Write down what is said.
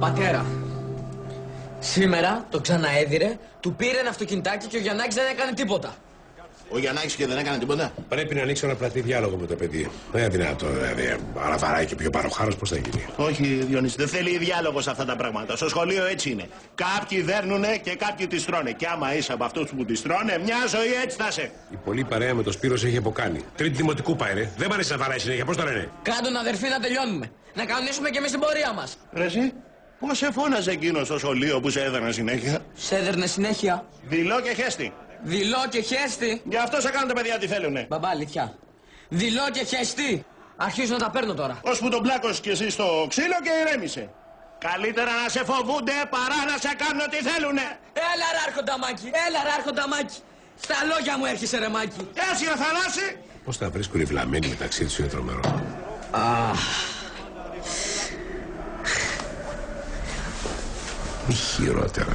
Πατέρα, σήμερα το ξαναέδιρε, του πήρε ένα αυτοκινητάκι και ο Γιαννάκης δεν έκανε τίποτα. Ο Γιαννάκης και δεν έκανε τίποτα; Πρέπει να ανοίξω ένα πλατή διάλογο με το παιδί. Δεν είναι δυνατό, δηλαδή. Αλλά βαράει και πιο παροχάρος, πώς θα γίνει; Όχι, Διονύση, δεν θέλει διάλογος σε αυτά τα πράγματα. Στο σχολείο έτσι είναι. Κάποιοι δέρνουνε και κάποιοι τις τρώνε. Και άμα είσαι από αυτούς που τις τρώνε, μια ζωή έτσι θα σε. Η πολύ παρέα με το Σπύρος έχει αποκάνει. Τρίτη δημοτικού πάει, ρε. Δεν μ' αρέσει να βαράει συνέχεια, πώς το λένε; Κάντον αδερφή να τελειώνουμε. Να κανονίσουμε και εμείς την πορεία μας. Ρε εσύ, πώς σε φώναζε εκείνος στο σχολείο που σε έδωνα συνέχεια; Σε έδερνε συνέχεια. Δηλώ και χέστη. Δηλώ και χέστη. Γι' αυτό σε κάνουν τα παιδιά τι θέλουνε. Μπαμπά, αλήθεια. Δηλώ και χέστη. Αρχίζω να τα παίρνω τώρα. Ώσπου τον πλάκωσε κι εσύ στο ξύλο και ηρέμησε. Καλύτερα να σε φοβούνται παρά να σε κάνουν ό,τι θέλουνε. Έλα ρε άρχοντα Μάκη, έλα ρε άρχοντα Μάκη. Στα λόγια μου έρχεσαι ρε Μάκη. Έτσι ο Θανάση. Πώς τα βρίσκουν οι βλαμμένοι μεταξύ τους είναι τρομερό. خيرة